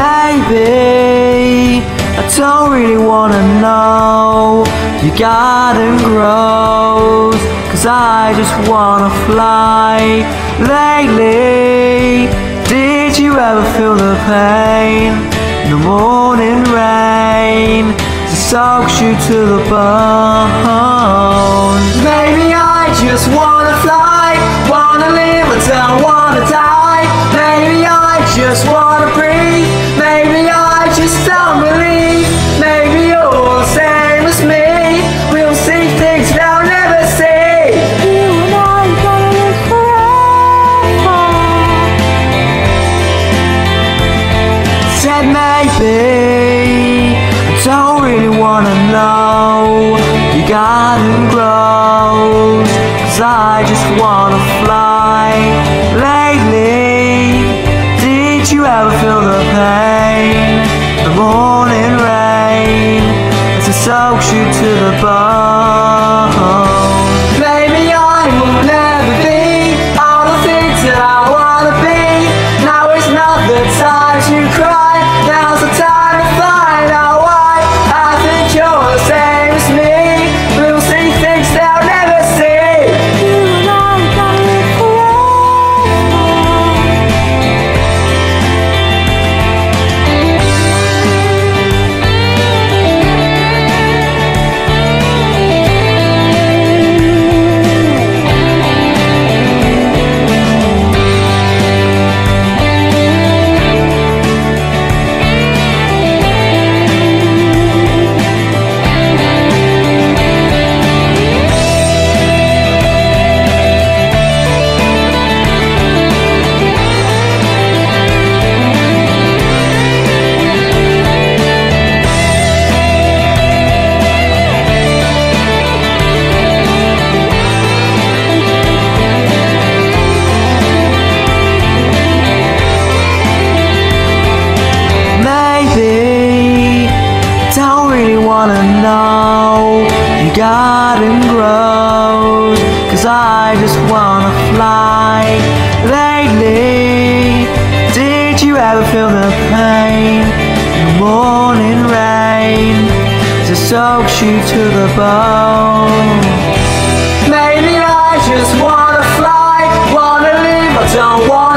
Maybe I don't really wanna know. Your garden grows Cause I just wanna fly. Lately Did you ever feel the pain? The morning rain That soaks you to the bone. Maybe I just wanna fly Wanna live, I don't wanna die Maybe I don't really wanna know. Your garden grows Cause I just wanna fly. Lately Did you ever feel the pain? The morning rain As it soaks you to the bone garden grows Cause I just wanna fly. Lately, did you ever feel the pain? In the morning rain That soaks you to the bone. Maybe I just wanna fly Wanna live, I don't want